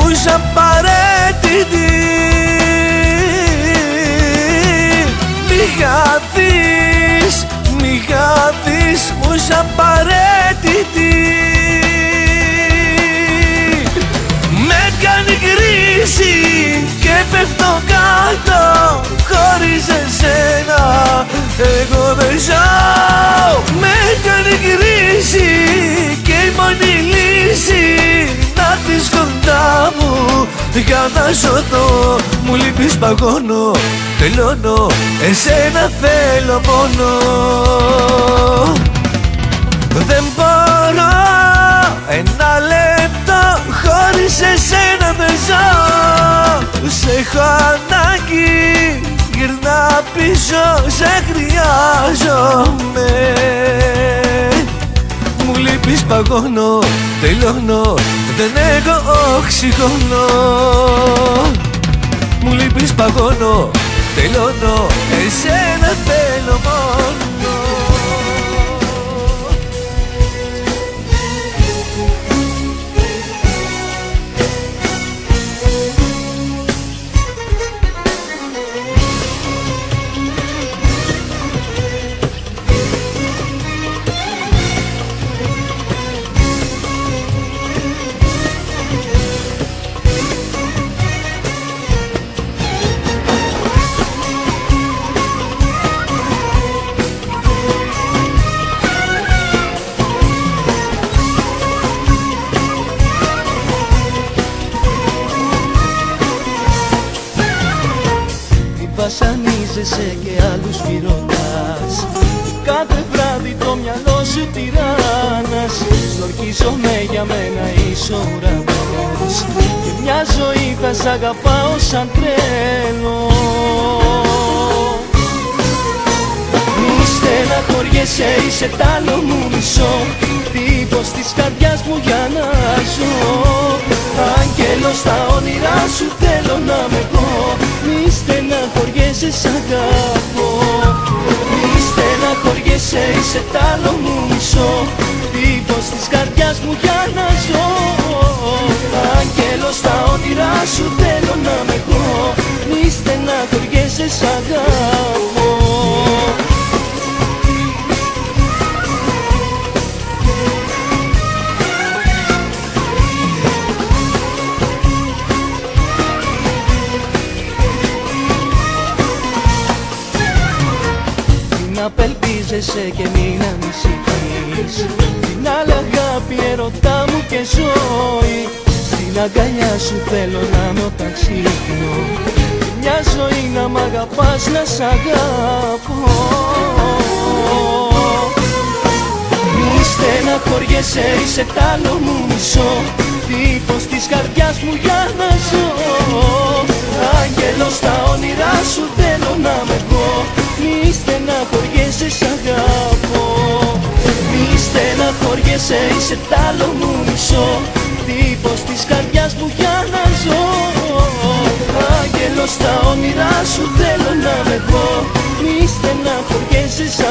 μου είσαι απαραίτητη. Μη χαθείς, μη χαθείς μου είσαι απαραίτητη. Με κάνει κρίση και πέφτω κάτω χωρίς εσένα εγώ δεν ζάω. Με κάνει κρίση και η μόνη για να σωθώ Μου λείπεις παγώνω, τελώνω Εσένα θέλω μόνο. Δεν μπορώ ένα λεπτό Χωρίς εσένα δεν ζω. Σε έχω ανάγκη Γυρνά πίσω, σε χρειάζομαι. Μου λείπεις παγώνω, τελώνω Δεν έχω οξυγόνο Μου λείπεις παγώνω, τελώνω Εσένα θέλω μόνο μυαλό σου τυράννας. Στορκίζομαι για μένα είσαι ο ουρανός Και μια ζωή θα σ' αγαπάω σαν τρέλο. Μη στεναχωριέσαι είσαι τ' άλλο μου μισό. Τύπος της καρδιάς μου για να ζω. Άγγελος στα όνειρά σου θέλω να με πω. Μη στεναχωριέσαι σ' αγαπώ. Μη στεναχωριέσαι είσαι τ' άλλο μου μισό Τύπος της καρδιάς μου για να ζω. Άγγελος στα όνειρά σου θέλω να με πω Μη στεναχωριέσαι σ' αγαπώ απελπίζεσαι και μην ανησυχείς. Την άλλη αγάπη ερωτά μου και ζωή. Στην αγκαλιά σου θέλω να είμαι όταν ξύπνω Μια ζωή να μ' αγαπάς να σ' αγαπώ. Μη στεναχωριέσαι είσαι τ' άλλο μου μισό. Τύπος της καρδιάς μου για να ζω. Άγγελος στα όνειρά σου στεναχωριέσαι είσαι τ' άλλο μου μισό Τύπος της καρδιάς μου για να ζω. Άγγελος στα όνειρά σου θέλω να με πω Μη στεναχωριέσαι σ'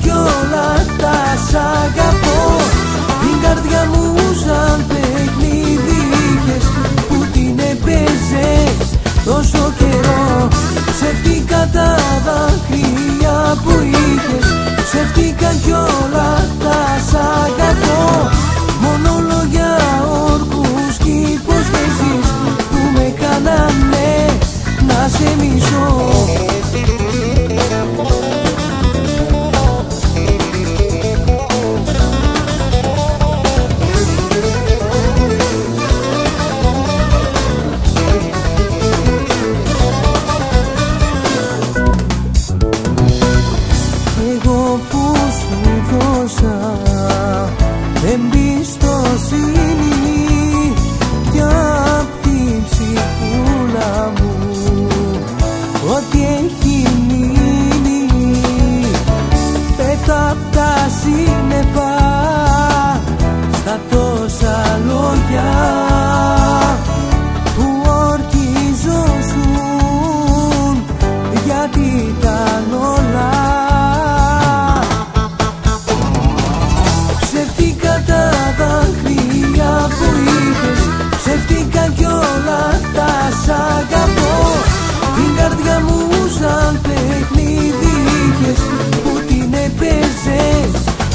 κι όλα τα σ' αγαπώ. Την καρδιά μου σαν παιχνίδι είχες που την επέζες τόσο καιρό. Ψεύτηκα τα δάκρυα που είχες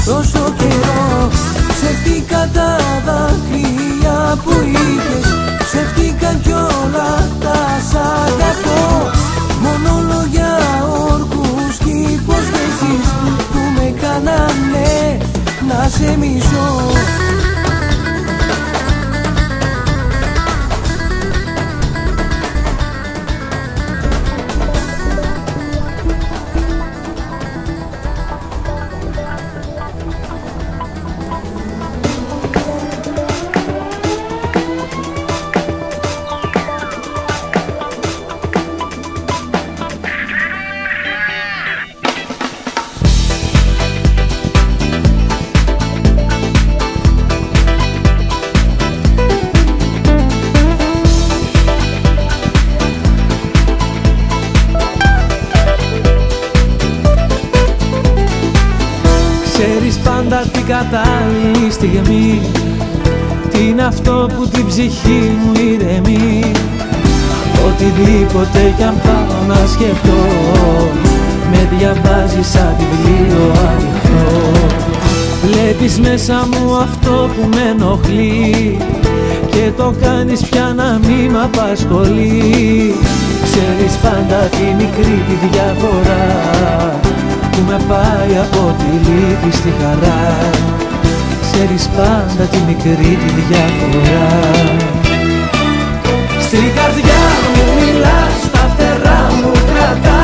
τόσο καιρό Ψεύτηκα τα δάκρυα που είχες Ψεύτηκαν κι όλα τα σ' αγαπώ. Μόνο λόγια όρκους κι υποσχέσεις Που με κάνανε να σε μισώ κατάλληλη στιγμή. Τι είναι αυτό που την ψυχή μου ηρεμεί; Οτιδήποτε κι αν πάω να σκεφτώ Με διαβάζει σαν βιβλίο ανοιχτό. Βλέπεις μέσα μου αυτό που με ενοχλεί Και το κάνεις πια να μη μ' απασχολεί. Ξέρεις πάντα τη μικρή τη διαφορά που με πάει από τη λύπη στη χαρά. Ξέρεις πάντα τη μικρή τη διαφορά. Στην καρδιά μου μιλάς, τα φτερά μου κρατάς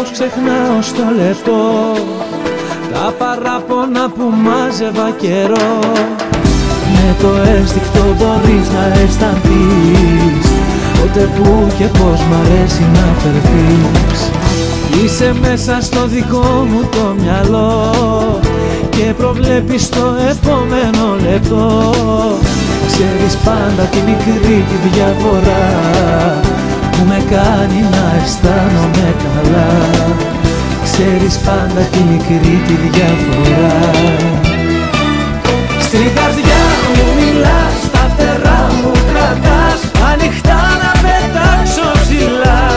πως ξεχνάω στο λεπτό Τα παράπονα που μάζευα καιρό. Με το ένστικτο μπορείς να αισθανθείς Πότε που και πως μ' αρέσει να φερθείς. Είσαι μέσα στο δικό μου το μυαλό Και προβλέπεις το επόμενο λεπτό. Ξέρεις πάντα τη μικρή τη διαφορά που με κάνει να αισθάνομαι καλά. Ξέρεις πάντα τη μικρή τη διαφορά. Στην καρδιά μου μιλάς, τα φτερά μου κρατάς. Ανοιχτά να πετάξω ψηλά